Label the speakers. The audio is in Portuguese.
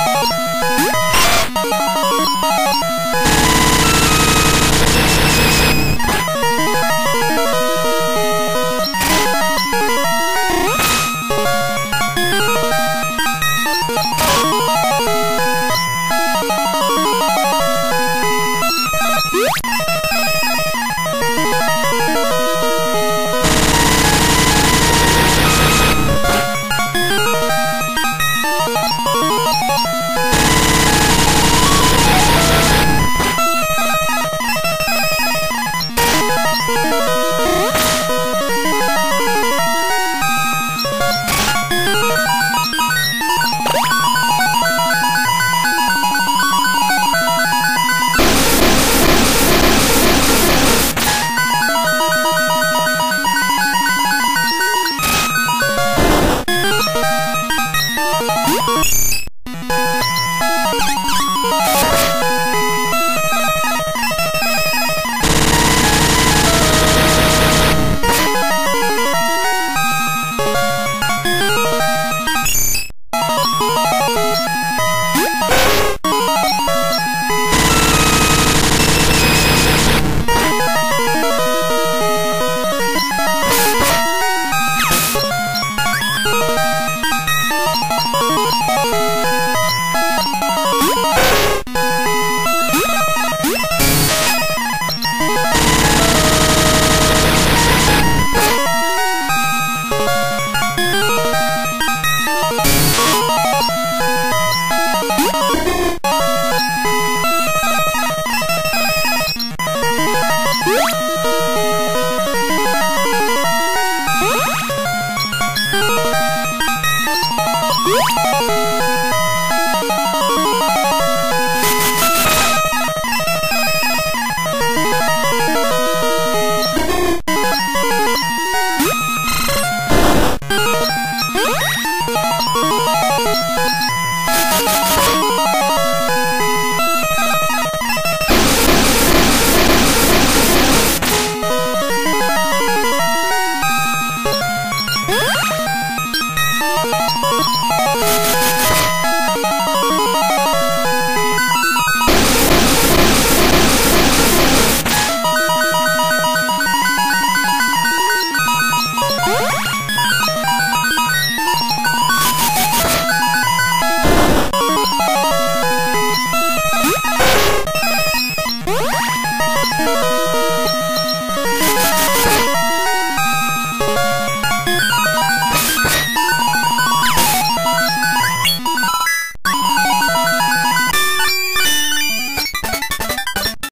Speaker 1: Música